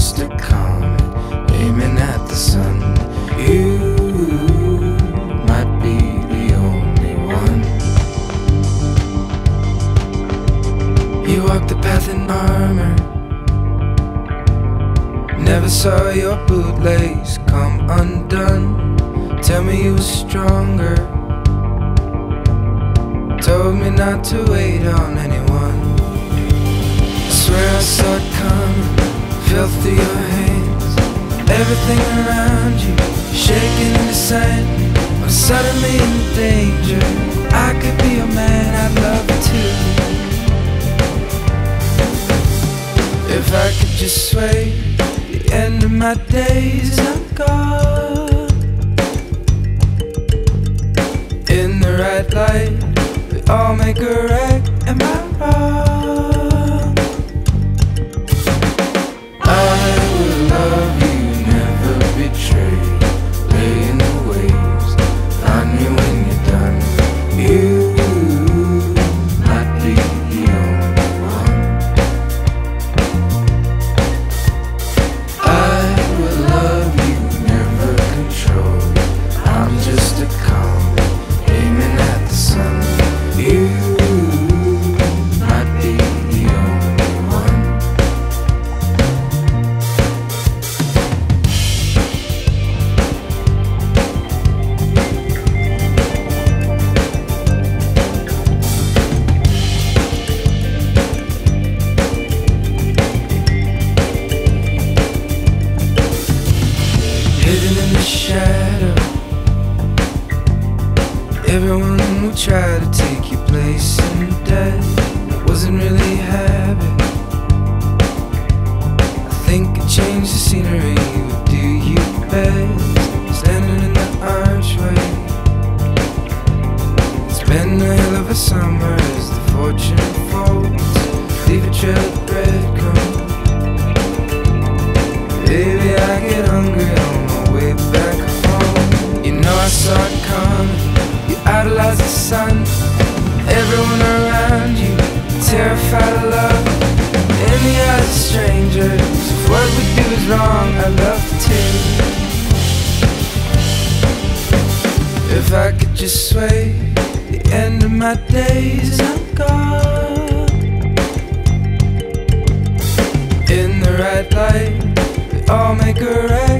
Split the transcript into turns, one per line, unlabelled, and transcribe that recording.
just a comet aiming at the sun. You might be the only one. You walk the path in armor. Never saw your bootlace come undone. Tell me you were stronger. Told me not to wait on anyone. I swear I saw it coming. Through your hands. Everything around you shaking in the sand. I'm suddenly in danger. I could be a man I'd love to. If I could just sway the end of my days, I'm gone. In the right light, we all make a wreck. Am I wrong? Love you, shadow. Everyone will try to take your place in death. It wasn't really habit. I think it changed the scenery would do you best. Standing in the archway. It's been a hell of a summer as the fortune folds. Leave a trail idolize the sun. Everyone around you terrified of love. In the eyes of strangers, if what we do is wrong, I love to. If I could just sway the end of my days, I'm gone. In the right light, we all make a wreck.